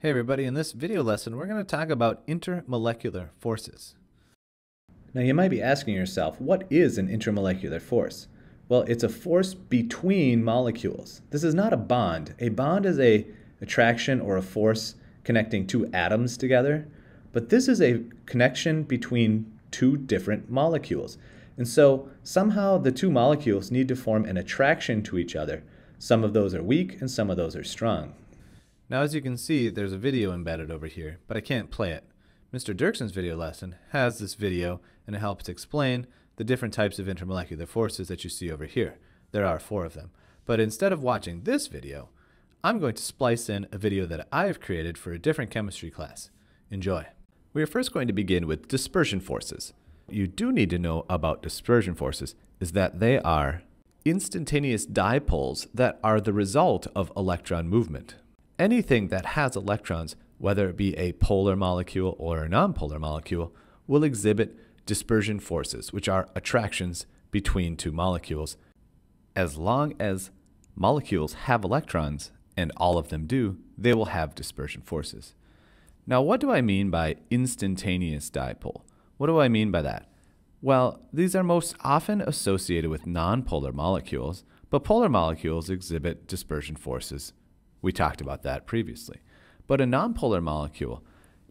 Hey everybody, in this video lesson we're going to talk about intermolecular forces. Now you might be asking yourself, what is an intermolecular force? Well, it's a force between molecules. This is not a bond. A bond is a attraction or a force connecting two atoms together, but this is a connection between two different molecules. And so somehow the two molecules need to form an attraction to each other. Some of those are weak and some of those are strong. Now as you can see, there's a video embedded over here, but I can't play it. Mr. Dirksen's video lesson has this video and it helps explain the different types of intermolecular forces that you see over here. There are four of them. But instead of watching this video, I'm going to splice in a video that I've created for a different chemistry class. Enjoy. We are first going to begin with dispersion forces. What You do need to know about dispersion forces is that they are instantaneous dipoles that are the result of electron movement anything that has electrons, whether it be a polar molecule or a nonpolar molecule, will exhibit dispersion forces, which are attractions between two molecules. As long as molecules have electrons, and all of them do, they will have dispersion forces. Now, what do I mean by instantaneous dipole? What do I mean by that? Well, these are most often associated with nonpolar molecules, but polar molecules exhibit dispersion forces we talked about that previously. But a nonpolar molecule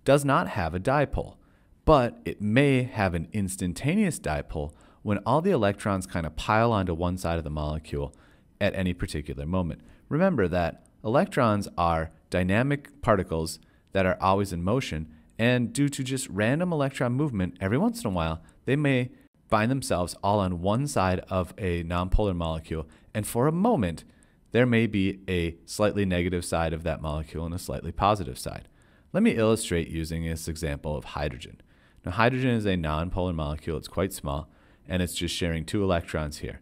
does not have a dipole, but it may have an instantaneous dipole when all the electrons kind of pile onto one side of the molecule at any particular moment. Remember that electrons are dynamic particles that are always in motion, and due to just random electron movement, every once in a while, they may find themselves all on one side of a nonpolar molecule, and for a moment, there may be a slightly negative side of that molecule and a slightly positive side. Let me illustrate using this example of hydrogen. Now, hydrogen is a nonpolar molecule, it's quite small, and it's just sharing two electrons here.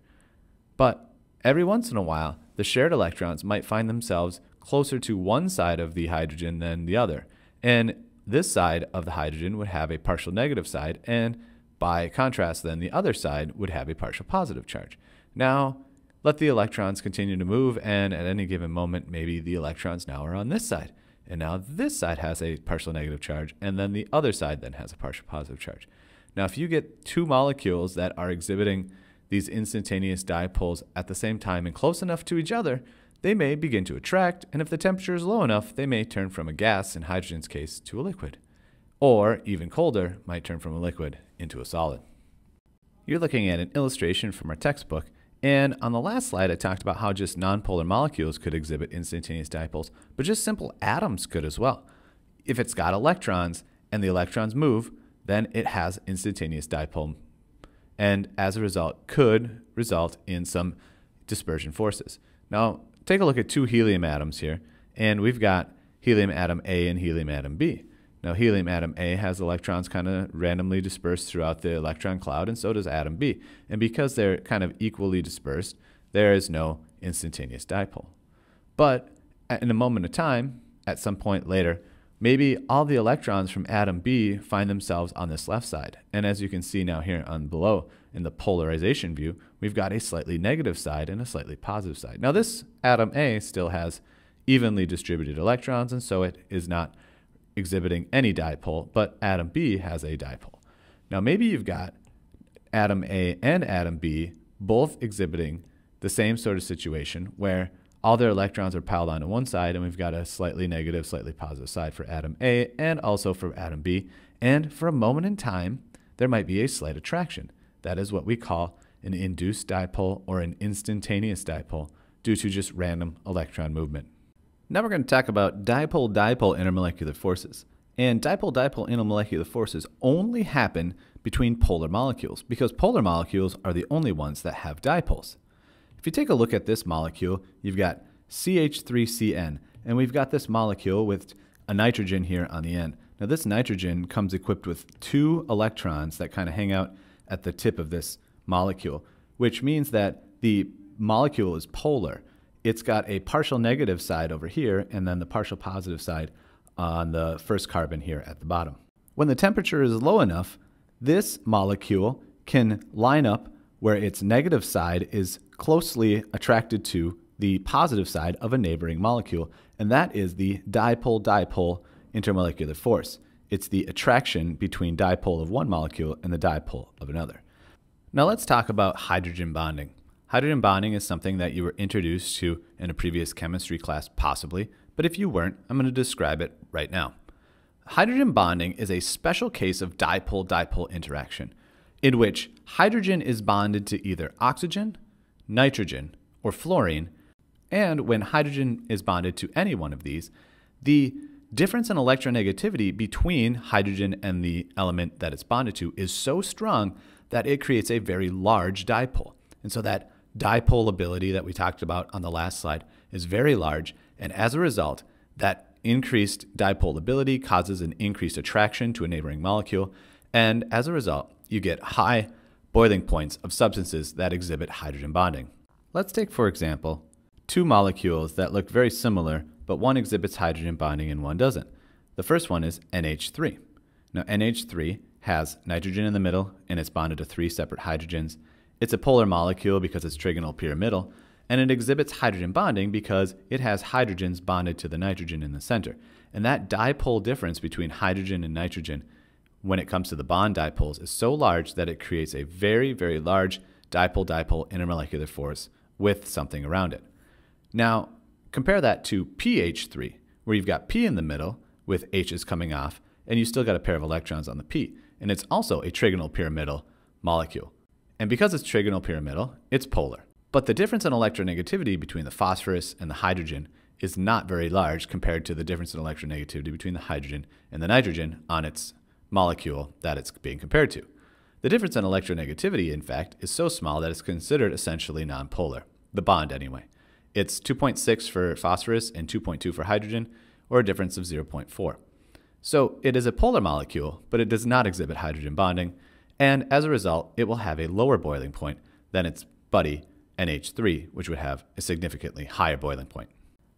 But every once in a while, the shared electrons might find themselves closer to one side of the hydrogen than the other. And this side of the hydrogen would have a partial negative side, and by contrast, then the other side would have a partial positive charge. Now, let the electrons continue to move, and at any given moment, maybe the electrons now are on this side. And now this side has a partial negative charge, and then the other side then has a partial positive charge. Now, if you get two molecules that are exhibiting these instantaneous dipoles at the same time and close enough to each other, they may begin to attract, and if the temperature is low enough, they may turn from a gas, in hydrogen's case, to a liquid. Or, even colder, might turn from a liquid into a solid. You're looking at an illustration from our textbook and on the last slide, I talked about how just nonpolar molecules could exhibit instantaneous dipoles, but just simple atoms could as well. If it's got electrons and the electrons move, then it has instantaneous dipole. And as a result, could result in some dispersion forces. Now, take a look at two helium atoms here, and we've got helium atom A and helium atom B. Now, helium atom A has electrons kind of randomly dispersed throughout the electron cloud, and so does atom B. And because they're kind of equally dispersed, there is no instantaneous dipole. But in a moment of time, at some point later, maybe all the electrons from atom B find themselves on this left side. And as you can see now here on below in the polarization view, we've got a slightly negative side and a slightly positive side. Now this atom A still has evenly distributed electrons, and so it is not exhibiting any dipole, but atom B has a dipole. Now maybe you've got atom A and atom B both exhibiting the same sort of situation where all their electrons are piled onto one side and we've got a slightly negative, slightly positive side for atom A and also for atom B. And for a moment in time, there might be a slight attraction. That is what we call an induced dipole or an instantaneous dipole due to just random electron movement. Now we're going to talk about dipole-dipole intermolecular forces. And dipole-dipole intermolecular forces only happen between polar molecules because polar molecules are the only ones that have dipoles. If you take a look at this molecule, you've got CH3CN, and we've got this molecule with a nitrogen here on the end. Now this nitrogen comes equipped with two electrons that kind of hang out at the tip of this molecule, which means that the molecule is polar it's got a partial negative side over here and then the partial positive side on the first carbon here at the bottom. When the temperature is low enough, this molecule can line up where its negative side is closely attracted to the positive side of a neighboring molecule, and that is the dipole-dipole intermolecular force. It's the attraction between dipole of one molecule and the dipole of another. Now let's talk about hydrogen bonding. Hydrogen bonding is something that you were introduced to in a previous chemistry class, possibly, but if you weren't, I'm going to describe it right now. Hydrogen bonding is a special case of dipole dipole interaction in which hydrogen is bonded to either oxygen, nitrogen, or fluorine, and when hydrogen is bonded to any one of these, the difference in electronegativity between hydrogen and the element that it's bonded to is so strong that it creates a very large dipole. And so that dipole ability that we talked about on the last slide is very large, and as a result, that increased dipole ability causes an increased attraction to a neighboring molecule, and as a result, you get high boiling points of substances that exhibit hydrogen bonding. Let's take, for example, two molecules that look very similar, but one exhibits hydrogen bonding and one doesn't. The first one is NH3. Now, NH3 has nitrogen in the middle and it's bonded to three separate hydrogens. It's a polar molecule because it's trigonal pyramidal, and it exhibits hydrogen bonding because it has hydrogens bonded to the nitrogen in the center. And that dipole difference between hydrogen and nitrogen when it comes to the bond dipoles is so large that it creates a very, very large dipole-dipole intermolecular force with something around it. Now, compare that to PH3, where you've got P in the middle with H's coming off, and you still got a pair of electrons on the P. And it's also a trigonal pyramidal molecule. And because it's trigonal pyramidal, it's polar. But the difference in electronegativity between the phosphorus and the hydrogen is not very large compared to the difference in electronegativity between the hydrogen and the nitrogen on its molecule that it's being compared to. The difference in electronegativity, in fact, is so small that it's considered essentially nonpolar, the bond anyway. It's 2.6 for phosphorus and 2.2 for hydrogen, or a difference of 0.4. So it is a polar molecule, but it does not exhibit hydrogen bonding, and as a result, it will have a lower boiling point than its buddy NH3, which would have a significantly higher boiling point.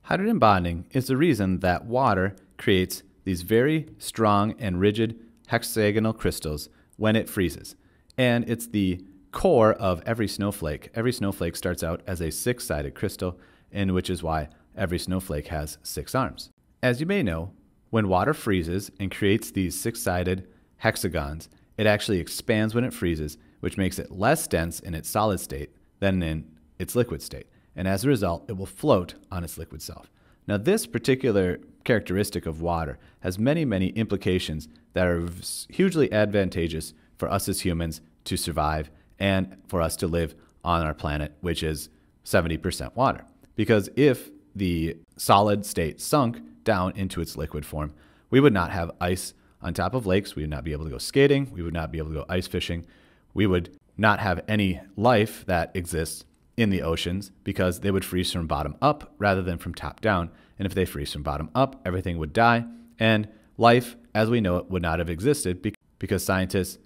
Hydrogen bonding is the reason that water creates these very strong and rigid hexagonal crystals when it freezes. And it's the core of every snowflake. Every snowflake starts out as a six sided crystal, and which is why every snowflake has six arms. As you may know, when water freezes and creates these six sided hexagons, it actually expands when it freezes, which makes it less dense in its solid state than in its liquid state. And as a result, it will float on its liquid self. Now, this particular characteristic of water has many, many implications that are hugely advantageous for us as humans to survive and for us to live on our planet, which is 70% water. Because if the solid state sunk down into its liquid form, we would not have ice on top of lakes. We would not be able to go skating. We would not be able to go ice fishing. We would not have any life that exists in the oceans because they would freeze from bottom up rather than from top down. And if they freeze from bottom up, everything would die. And life, as we know it, would not have existed because scientists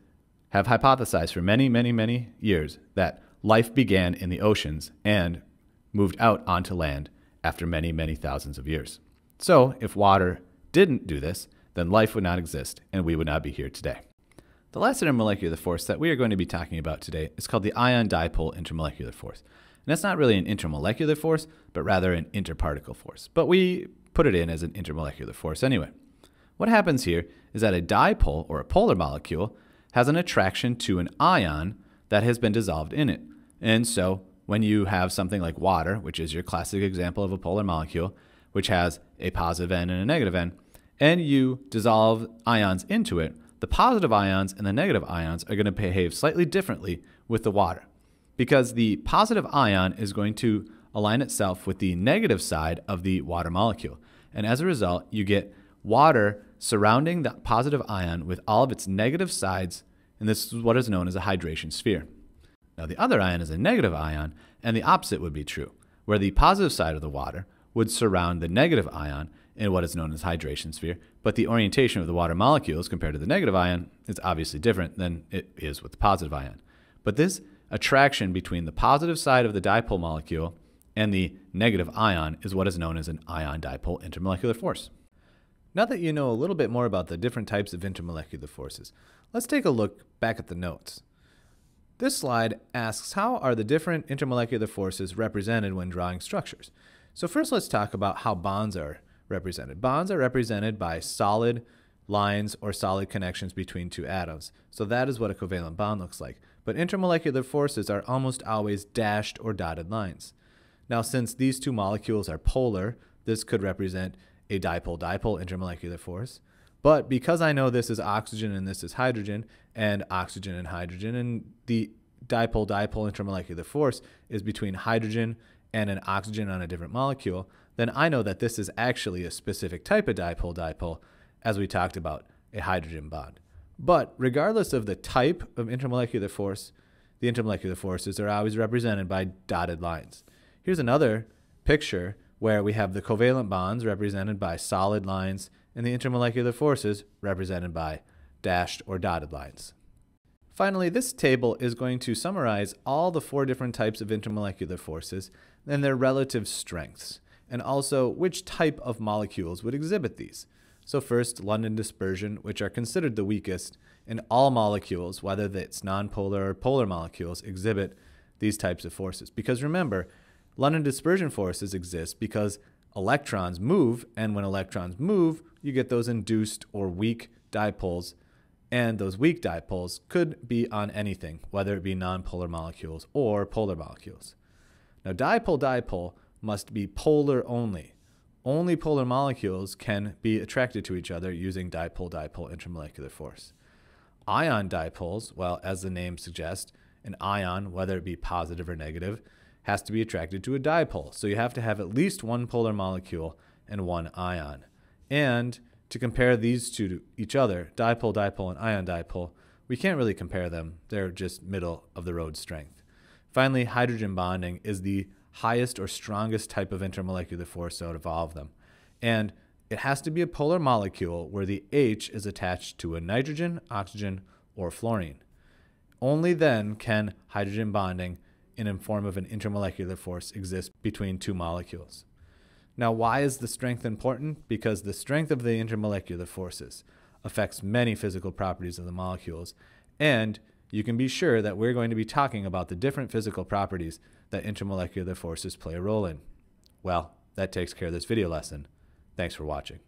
have hypothesized for many, many, many years that life began in the oceans and moved out onto land after many, many thousands of years. So, if water didn't do this, then life would not exist and we would not be here today. The last intermolecular force that we are going to be talking about today is called the ion dipole intermolecular force. And that's not really an intermolecular force, but rather an interparticle force. But we put it in as an intermolecular force anyway. What happens here is that a dipole, or a polar molecule, has an attraction to an ion that has been dissolved in it. And so when you have something like water, which is your classic example of a polar molecule, which has a positive N and a negative N, and you dissolve ions into it, the positive ions and the negative ions are going to behave slightly differently with the water because the positive ion is going to align itself with the negative side of the water molecule. And as a result, you get water surrounding the positive ion with all of its negative sides, and this is what is known as a hydration sphere. Now, the other ion is a negative ion, and the opposite would be true, where the positive side of the water would surround the negative ion in what is known as hydration sphere, but the orientation of the water molecules compared to the negative ion is obviously different than it is with the positive ion. But this attraction between the positive side of the dipole molecule and the negative ion is what is known as an ion dipole intermolecular force. Now that you know a little bit more about the different types of intermolecular forces, let's take a look back at the notes. This slide asks how are the different intermolecular forces represented when drawing structures. So first let's talk about how bonds are represented. Bonds are represented by solid lines or solid connections between two atoms. So that is what a covalent bond looks like. But intermolecular forces are almost always dashed or dotted lines. Now, since these two molecules are polar, this could represent a dipole-dipole intermolecular force. But because I know this is oxygen and this is hydrogen, and oxygen and hydrogen, and the dipole-dipole intermolecular force is between hydrogen and an oxygen on a different molecule, then I know that this is actually a specific type of dipole-dipole, as we talked about, a hydrogen bond. But regardless of the type of intermolecular force, the intermolecular forces are always represented by dotted lines. Here's another picture where we have the covalent bonds represented by solid lines and the intermolecular forces represented by dashed or dotted lines. Finally, this table is going to summarize all the four different types of intermolecular forces and their relative strengths, and also which type of molecules would exhibit these. So first, London dispersion, which are considered the weakest, and all molecules, whether it's nonpolar or polar molecules, exhibit these types of forces. Because remember, London dispersion forces exist because electrons move, and when electrons move, you get those induced or weak dipoles, and those weak dipoles could be on anything, whether it be nonpolar molecules or polar molecules. Now, dipole-dipole must be polar only. Only polar molecules can be attracted to each other using dipole-dipole intermolecular force. Ion dipoles, well, as the name suggests, an ion, whether it be positive or negative, has to be attracted to a dipole. So you have to have at least one polar molecule and one ion. And to compare these two to each other, dipole, dipole, and ion dipole, we can't really compare them. They're just middle of the road strength. Finally, hydrogen bonding is the highest or strongest type of intermolecular force out of all of them. And it has to be a polar molecule where the H is attached to a nitrogen, oxygen, or fluorine. Only then can hydrogen bonding in a form of an intermolecular force exist between two molecules. Now, why is the strength important? Because the strength of the intermolecular forces affects many physical properties of the molecules, and you can be sure that we're going to be talking about the different physical properties that intermolecular forces play a role in. Well, that takes care of this video lesson. Thanks for watching.